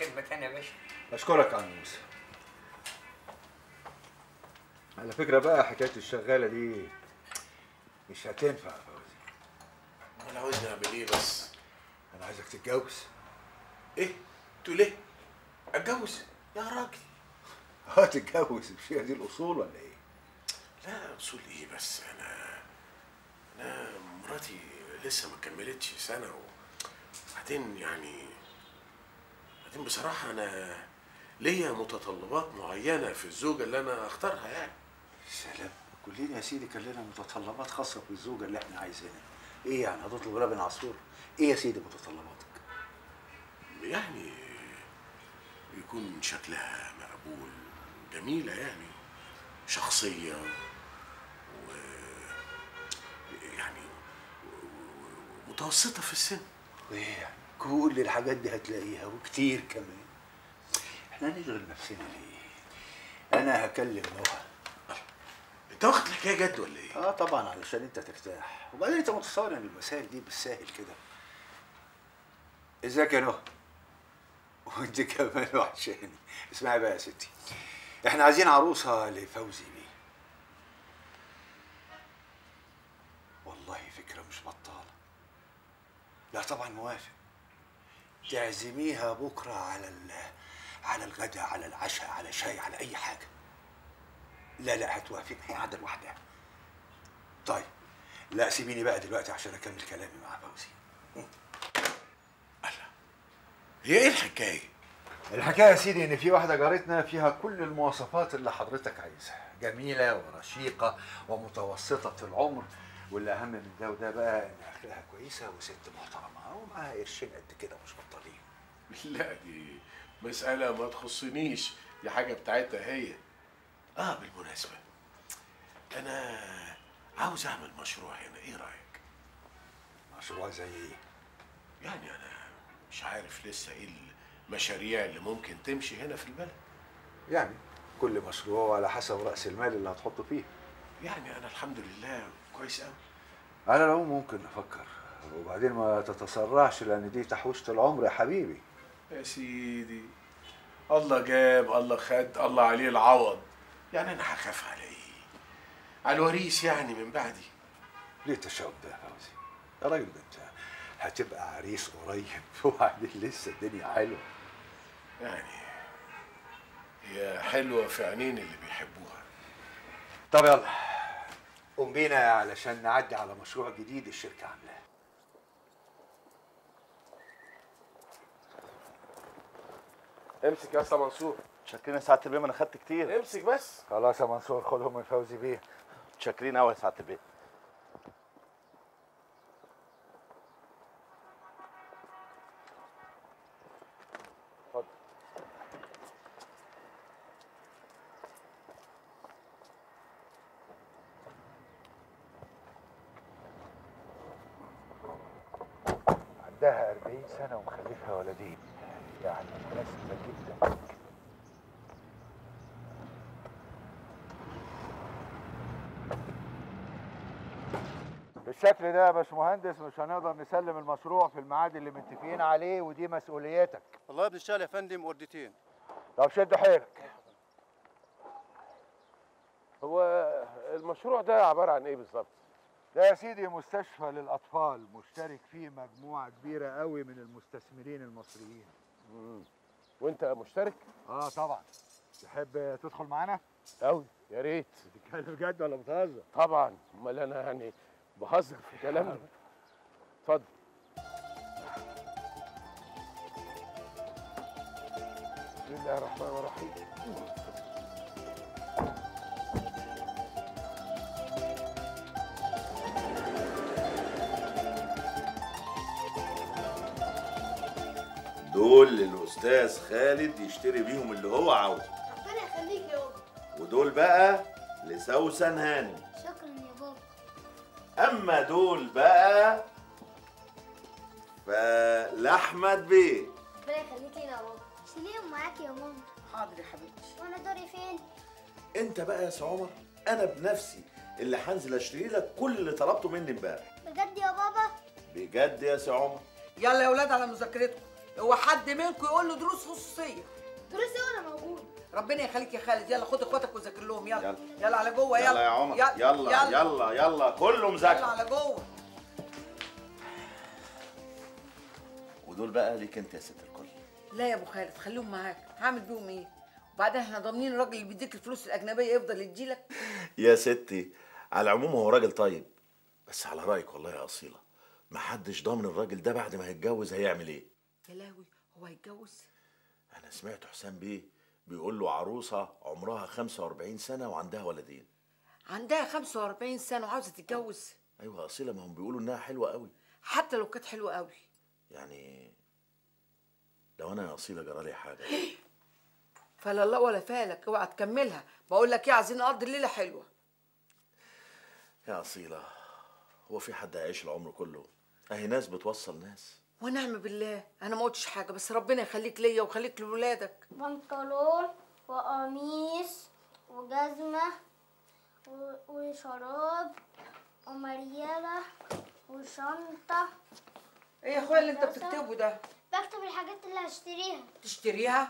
خدمه تانية يا باشا. أشكرك يا عم موسى. على فكرة بقى حكايه الشغالة دي مش هتنفع يا فوزي. أنا عاوزني أعمل إيه بس؟ أنا عايزك تتجوز. إيه؟ تقول إيه؟ أتجوز؟ يا راجل. آه تتجوز. مش هي دي الأصول ولا إيه؟ لا أصول إيه بس؟ أنا أنا مراتي لسه ما كملتش سنة و... بعدين يعني بعدين بصراحة أنا ليا متطلبات معينة في الزوجة اللي أنا أختارها يعني. سلام. كلنا يا سيدي كان لنا متطلبات خاصة في الزوجة اللي إحنا عايزينها. إيه يعني؟ هتطلب لبن عصفور. إيه يا سيدي متطلباتك؟ يعني يكون شكلها مقبول جميلة يعني شخصية و يعني متوسطة في السن. وايه يعني؟ كل الحاجات دي هتلاقيها وكتير كمان. إحنا نشغل نفسنا ليه؟ أنا هكلم نهى أنت واخد الحكاية جد ولا إيه؟ آه طبعا علشان أنت ترتاح. وبعدين أنت متصور إن المسائل دي بالساهل كده. إزيك يا نهى وأنت كمان وحشاني. اسمعي بقى يا ستي. إحنا عايزين عروسة لفوزي بيه. والله فكرة مش بطالة. لا طبعا موافق. تعزميها بكرة على ال على الغداء على العشاء على شاي على أي حاجة. لا لا هتوافق. هي قاعدة لوحدها. طيب. لا سيبيني بقى دلوقتي عشان أكمل كلامي مع فوزي. هي إيه الحكاية؟ الحكاية يا سيدي إن في واحدة جارتنا فيها كل المواصفات اللي حضرتك عايزها. جميلة ورشيقة ومتوسطة العمر. واللي اهم من ده وده بقى إن أخلاقها كويسة وست محترمة ومعاها قرشين قد كده مش بطالين. لا دي مسألة ما تخصنيش. دي حاجة بتاعتها هي. آه بالمناسبة أنا عاوز أعمل مشروع هنا. إيه رأيك؟ مشروع زي إيه؟ يعني أنا مش عارف لسه إيه المشاريع اللي ممكن تمشي هنا في البلد. يعني كل مشروع على حسب رأس المال اللي هتحطه فيه. يعني أنا الحمد لله كويس قوي على العموم ممكن نفكر وبعدين ما تتسرعش لأن دي تحويشة العمر يا حبيبي. يا سيدي الله جاب الله خد الله عليه العوض. يعني أنا هخاف على إيه على الوريث يعني من بعدي. ليه التشاؤم ده يا فوزي يا راجل ده أنت هتبقى عريس قريب وبعدين لسه الدنيا حلوة. يعني هي حلوة في عينين اللي بيحبوها. طب يلا. قوم بينا علشان نعدي على مشروع جديد الشركة عاملاه. امسك يا اسطى منصور. شاكرين يا سعاده البيه ما أنا خدت كتير. امسك بس. خلاص يا منصور خدهم من فوزي بيه. شاكرين قوي يا سعاده البيه عندها 40 سنة ومخلفها ولدين. يعني مناسبة جدا. بالشكل ده يا باشمهندس مش هنقدر نسلم المشروع في الميعاد اللي متفقين عليه ودي مسؤوليتك والله بنشتغل يا فندم وردتين. طب شد حيلك. هو المشروع ده عبارة عن إيه بالظبط؟ ده يا سيدي مستشفى للأطفال مشترك فيه مجموعة كبيرة قوي من المستثمرين المصريين. وانت مشترك؟ آه طبعا. تحب تدخل معانا؟ قوي يا ريت. بتتكلم جد ولا بتهزر؟ طبعا. أمال أنا يعني بهزر في الكلام ده. اتفضل. بسم الله الرحمن الرحيم. دول للأستاذ خالد يشتري بيهم اللي هو عاوزه. ربنا يخليك يا بابا. ودول بقى لسوسن هانم شكرا يا بابا. أما دول بقى فلأحمد بيه. ربنا يخليك لينا يا بابا. شيليهم معاك يا ماما. حاضر يا حبيبتي. وأنا دوري فين؟ أنت بقى يا سي عمر أنا بنفسي اللي هنزل أشتري لك كل اللي طلبته مني امبارح. بجد يا بابا؟ بجد يا سي عمر. يلا يا أولاد على مذاكرتكم. هو حد منكم يقول له دروس خصوصية؟ دروسي وأنا موجود؟ ربنا يخليك يا خالد. يلا خد اخواتك وذاكر لهم. يلا. يلا. يلا على جوه. يلا. يلا يا عمر. يلا. يلا. يلا, يلا. كله يلا مذاكره على جوه. ودول بقى ليك انت يا ست الكل. لا يا أبو خالد خليهم معاك. هعمل بيهم إيه؟ وبعدين إحنا ضامنين الراجل اللي بيديك الفلوس الأجنبية يفضل يديلك يا ستي على العموم هو راجل طيب بس على رأيك والله يا أصيلة محدش ضامن الراجل ده بعد ما هيتجوز هيعمل إيه؟ لهوي هو هيتجوز أنا سمعت حسام بيه بيقول له عروسة عمرها 45 سنة وعندها ولدين. عندها 45 سنة وعاوزة تتجوز؟ أيوه أصيلة ما هم بيقولوا إنها حلوة قوي. حتى لو كانت حلوة قوي. يعني لو أنا يا أصيلة جرالي حاجة. فلا الله ولا فالك اوعى تكملها. بقول لك إيه عايزين نقضي الليلة حلوة. يا أصيلة هو في حد هيعيش العمر كله؟ أهي ناس بتوصل ناس. ونعم بالله. أنا ما قلتش حاجة بس ربنا يخليك ليا ويخليك لولادك. بنطلون وقميص وجزمة و- وشراب ومريالة وشنطة إيه يا أخويا اللي أنت بتكتبه ده؟ بكتب الحاجات اللي هشتريها. تشتريها؟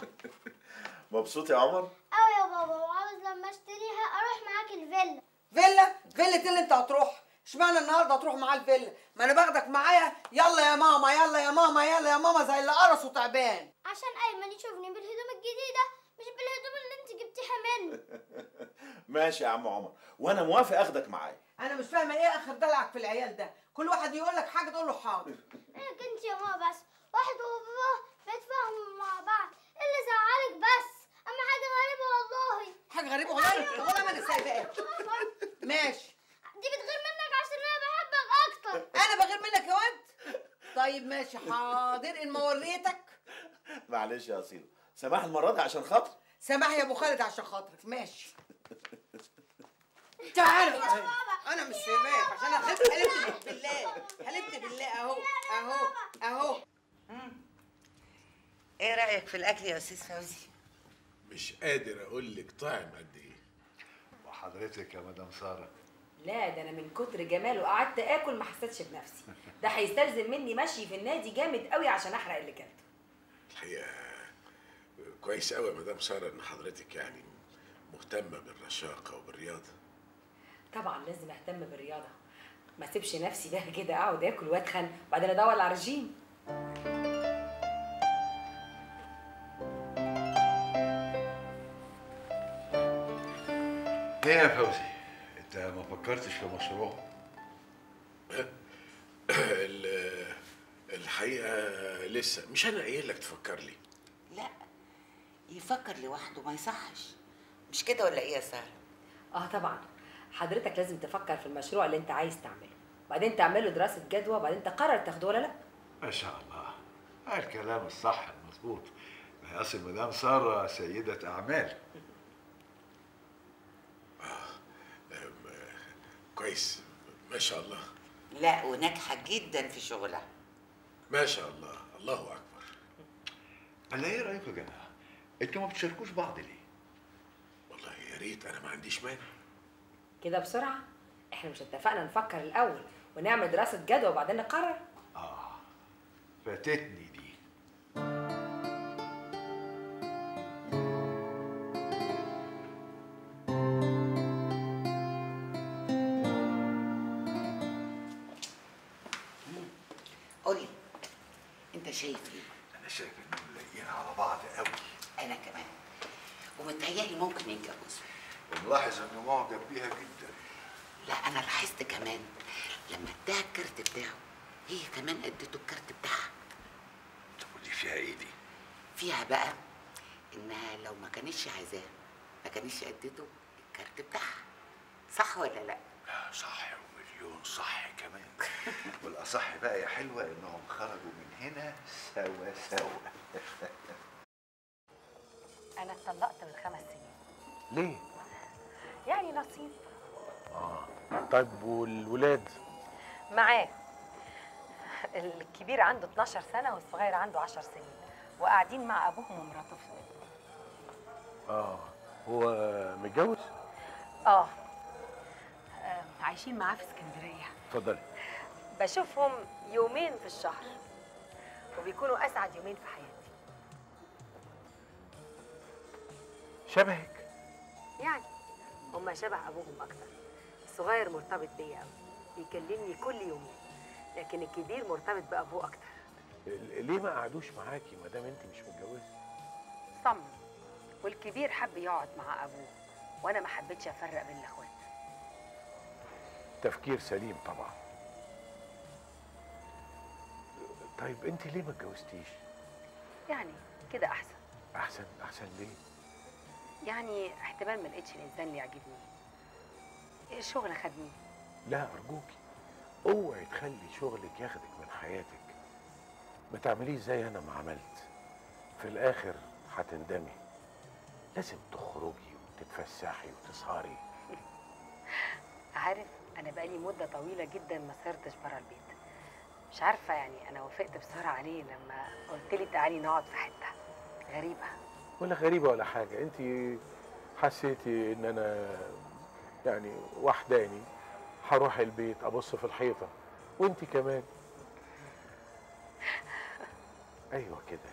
مبسوط يا عمر؟ أوي يا بابا وعاوز لما أشتريها أروح معاك الفيلا. فيلا؟ فيلا إيه اللي أنت هتروح. اشمعنى النهارده هتروح معاه الفيلا؟ ما أنا باخدك معايا. يلا يا ماما يلا يا ماما يلا يا ماما زي اللي قرص وتعبان عشان ايمن يشوفني بالهدوم الجديدة مش بالهدوم اللي انت جبتيها منه ماشي يا عم عمر. وأنا موافق اخدك معايا. أنا مش فاهمة إيه اخر دلعك في العيال ده. كل واحد يقول لك حاجة تقول له حاضر. إيه كنت يا ماما بس؟ واحد وبابا بيتفاهموا مع بعض. اللي زعلك بس. اما حاجة غريبة والله. حاجة غريبة والله؟ والله ما أنا سايباك. ماشي دي بتغير منك عشان أنا بحبك أكتر أنا بغير منك يا واد. طيب ماشي حاضر. إن ما وريتك. معلش يا اصيله سماح المرة دي عشان خاطر سامح يا أبو خالد عشان خاطرك. ماشي. تعالى أنا مش سايباك عشان أنا حلفت حلفت بالله. حلفت بالله. أهو. أهو. أهو. إيه رأيك في الأكل يا أستاذ فوزي؟ مش قادر أقول لك طعم قد إيه. وحضرتك يا مدام سارة لا ده أنا من كتر جماله قعدت آكل ما حسيتش بنفسي. ده هيستلزم مني مشي في النادي جامد قوي عشان أحرق اللي كلته الحقيقة كويس قوي يا مدام سارة إن حضرتك يعني مهتمة بالرشاقة وبالرياضة. طبعا لازم أهتم بالرياضة. ما أسيبش نفسي بقى كده أقعد آكل وأتخن وبعدين أدور على رجيم. إيه يا فوزي؟ فكرتش في مشروع. ال- الحقيقة لسه. مش أنا قايل لك تفكر لي. لا يفكر لوحده ما يصحش. مش كده ولا إيه يا ساره آه طبعا. حضرتك لازم تفكر في المشروع اللي أنت عايز تعمله. بعدين تعمله دراسة جدوى وبعدين تقرر تاخده ولا لا؟ ما شاء الله. آه الكلام الصح المظبوط. ما هي اصل مدام ساره سيدة أعمال. كويس. ما شاء الله. لا وناجحة جدا في شغلها. ما شاء الله. الله أكبر. الا إيه رايكم يا جماعة؟ أنتوا ما بتشاركوش بعض ليه؟ والله يا ريت أنا ما عنديش مانع. كده بسرعة؟ إحنا مش اتفقنا نفكر الأول ونعمل دراسة جدوى وبعدين نقرر؟ فاتتني دي. شايف إيه أنا شايف إنهم لايقين على بعض قوي. أنا كمان. ومتهيألي ممكن يتجوزوا. وملاحظ إنه معجب بيها جدا. لا أنا لاحظت كمان لما اداها الكارت بتاعه هي كمان ادته الكارت بتاعها. طب ودي فيها إيه دي؟ فيها بقى إنها لو ما كانتش عايزاه ما كانتش ادته الكارت بتاعها. صح ولا لا؟ لا صح. ومليون صح كمان. والأصح بقى يا حلوة إنهم خرجوا من هنا سوا سوا. أنا اتطلقت من خمس سنين. ليه؟ يعني نصيب. آه. طيب والولاد؟ معاه. الكبير عنده 12 سنة والصغير عنده 10 سنين. وقاعدين مع أبوهم ومراته في آه. هو متجوز؟ آه. عايشين معاه في اسكندرية. اتفضلي. بشوفهم يومين في الشهر وبيكونوا أسعد يومين في حياتي. شبهك؟ يعني هما شبه أبوهم أكتر. الصغير مرتبط بيا قوي بيكلمني كل يومين لكن الكبير مرتبط بأبوه أكتر. ليه ما قعدوش معاكي ما دام انت مش متجوزة؟ صمم. والكبير حب يقعد مع أبوه وأنا ما حبيتش أفرق بين الاخوات تفكير سليم طبعا. طيب أنت ليه ما اتجوزتيش؟ يعني كده أحسن. أحسن؟ أحسن ليه؟ يعني احتمال ما لقيتش الإنسان اللي يعجبني. الشغل خدني. لا أرجوكي. أوعي تخلي شغلك ياخدك من حياتك. ما تعمليش زي أنا ما عملت؟ في الآخر هتندمي. لازم تخرجي وتتفسحي وتسهري. عارف أنا بقالي مدة طويلة جدا ما سهرتش بره البيت. مش عارفة يعني أنا وافقت بسرعة عليه لما قلت لي تعالي نقعد في حتة غريبة. ولا غريبة ولا حاجة. أنت حسيتي إن أنا يعني وحداني هروح البيت أبص في الحيطة. وأنت كمان. أيوه كده.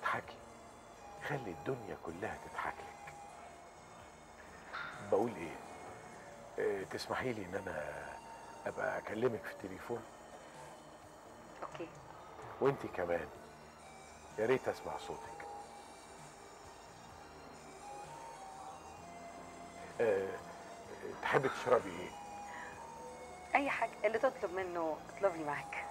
اضحكي خلي الدنيا كلها تضحك لك. بقول إيه؟ تسمحي لي إن أنا أبقى أكلمك في التليفون؟ أوكي. وانت كمان. يا ريت أسمع صوتك. أه تحبي تشربي إيه؟ أي حاجة. اللي تطلب منه اطلب لي معاك.